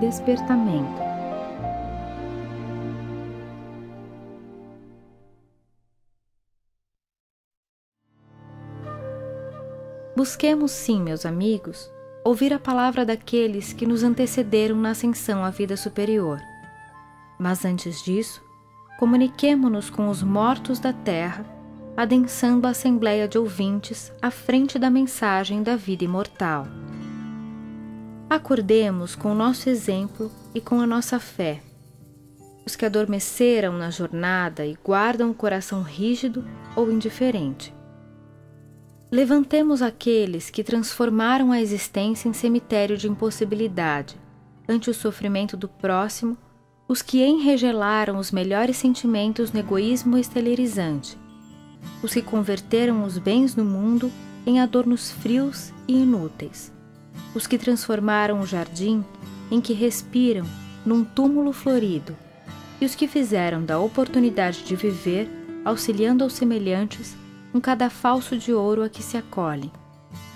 despertamento. Busquemos sim, meus amigos, ouvir a palavra daqueles que nos antecederam na ascensão à vida superior. Mas antes disso, comuniquemo-nos com os mortos da terra, adensando a assembleia de ouvintes à frente da mensagem da vida imortal. Acordemos com o nosso exemplo e com a nossa fé. Os que adormeceram na jornada e guardam o coração rígido ou indiferente. Levantemos aqueles que transformaram a existência em cemitério de impossibilidade, ante o sofrimento do próximo, os que enregelaram os melhores sentimentos no egoísmo estelerizante, os que converteram os bens no mundo em adornos frios e inúteis, os que transformaram o jardim em que respiram num túmulo florido, e os que fizeram da oportunidade de viver, auxiliando aos semelhantes, um cadafalso de ouro a que se acolhem,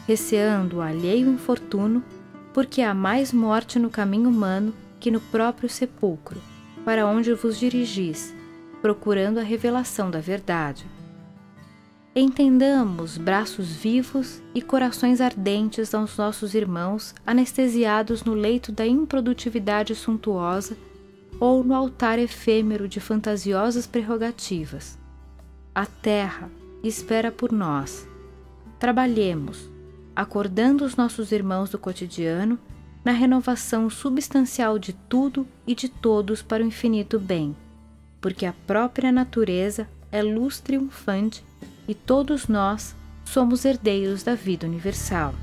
receando o alheio infortuno, porque há mais morte no caminho humano que no próprio sepulcro, para onde vos dirigis, procurando a revelação da verdade. Entendamos braços vivos e corações ardentes aos nossos irmãos anestesiados no leito da improdutividade suntuosa ou no altar efêmero de fantasiosas prerrogativas. A terra, espera por nós. Trabalhemos, acordando os nossos irmãos do cotidiano na renovação substancial de tudo e de todos para o infinito bem, porque a própria natureza é luz triunfante e todos nós somos herdeiros da vida universal.